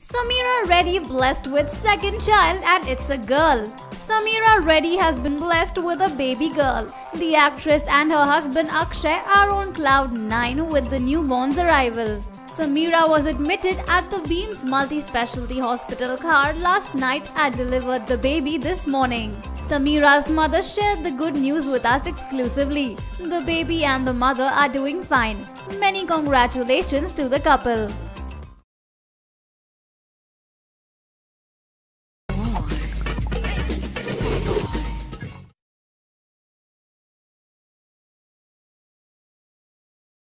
Sameera Reddy blessed with second child and it's a girl. Sameera Reddy has been blessed with a baby girl. The actress and her husband Akshay are on cloud 9 with the newborn's arrival. Sameera was admitted at the Beams Multi-Specialty Hospital Khar last night and delivered the baby this morning. Sameera's mother shared the good news with us exclusively. The baby and the mother are doing fine. Many congratulations to the couple.